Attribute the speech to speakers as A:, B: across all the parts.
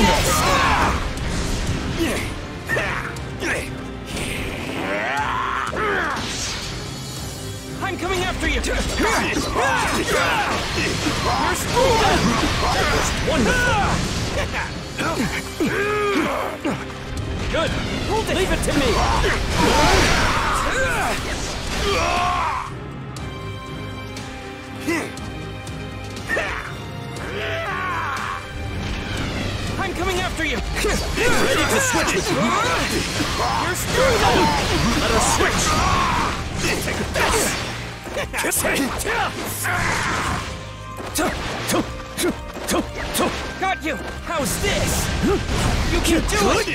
A: this! I'm coming after you! You're screwed up! Wonderful! Good! Leave it to me! After you!
B: Ready to switch you!
A: You're screwed! up!
B: Let us switch! Take this! Kiss me!
A: Got you! How's this? You can do it!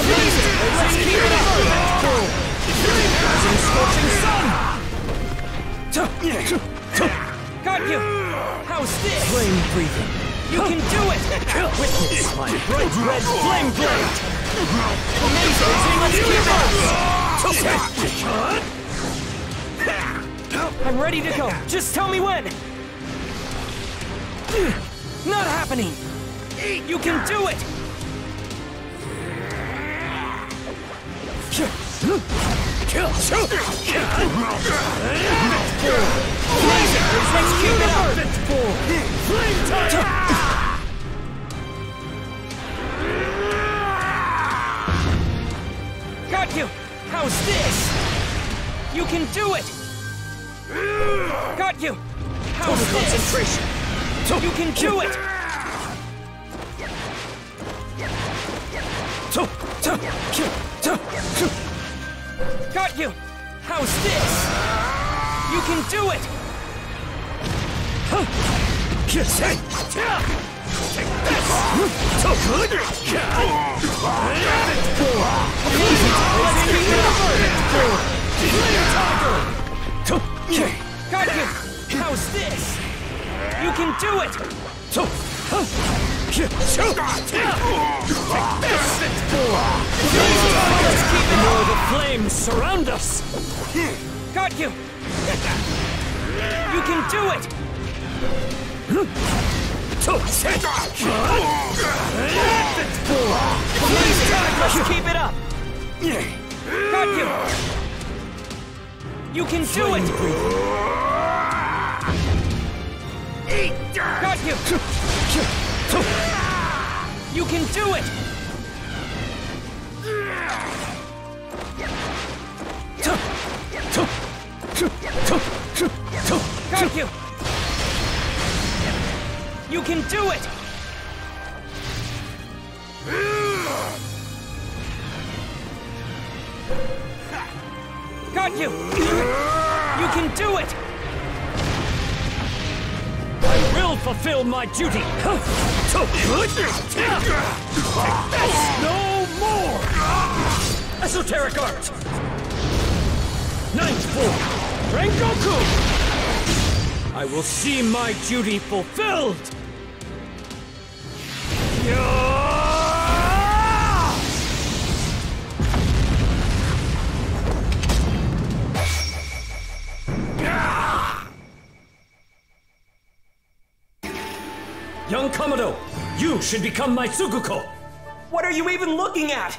A: Amazing! Let's keep it up! Rising scorching sun! Got you! How's this?
B: Flame breathing.
A: You can do it!
B: Witness my bright red flame blade!
A: Amazing! Let's keep it! I'm ready to go. Just tell me when. Not happening. You can do it. Let's keep it up.
B: Flame tiger!
A: Got you. How's this? You can do it. Got you. How's
B: Total
A: this?
B: concentration!
A: You can do it. Got you. How's this? You can do it.
B: Kiss it! Take this! So good!
A: You. How's this? You can do it.
B: Let's it Know the flames surround us!
A: Got you. You can do it. Let's keep it up. Got you. You can do it. Got you. You can do it. You. You can do it. Got you. You can do it.
B: I will fulfill my duty! So good! Take this! No more! Esoteric art! Ninth form! Rengoku! I will see my duty fulfilled! Young Kamado, you should become my Tsuguko!
A: What are you even looking at?